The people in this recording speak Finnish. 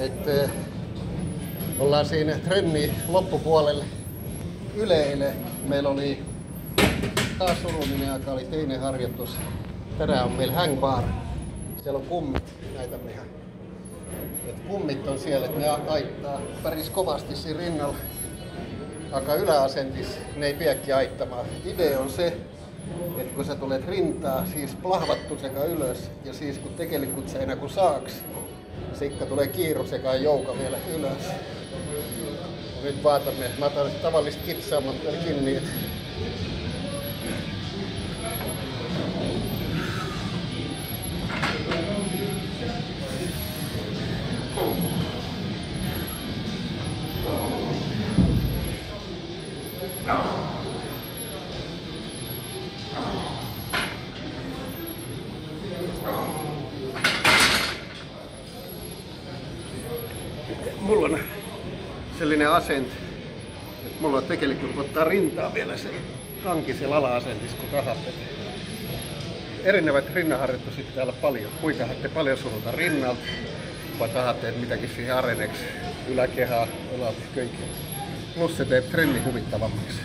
että ollaan siinä trenni loppupuolelle yleille. Meillä oli taas suruminen aika oli teinen harjoitus. Tänään on meillä hangbar. Siellä on kummit, näitä mehän. Et kummit on siellä, että ne aittaa päris kovasti siinä rinnalla. Aika yläasentis, ne ei pidäkin aittamaan. Idea on se, että kun sä tulet rintaa, siis plahvattu sekä ylös, ja siis kun tekelikut sä enää kun saaks, sikka tulee kiiru sekä jouka vielä ylös. Nyt vaatamme, mä otan tavallista kitsaa, mutta kiinni, että mulla on sellainen asent, että mulla on tekelikku, kun ottaa rintaa vielä se hanki siellä ala-asentissa, kun tahatte. Erinevät rinnaharjoitukset sitten täällä paljon. Kuinka haette paljon suruta rinnalta, vai tahatte, että mitäkin siihen areneksi, yläkehää, yläpis, kaikki. Plus se teet trenni huvittavammaksi.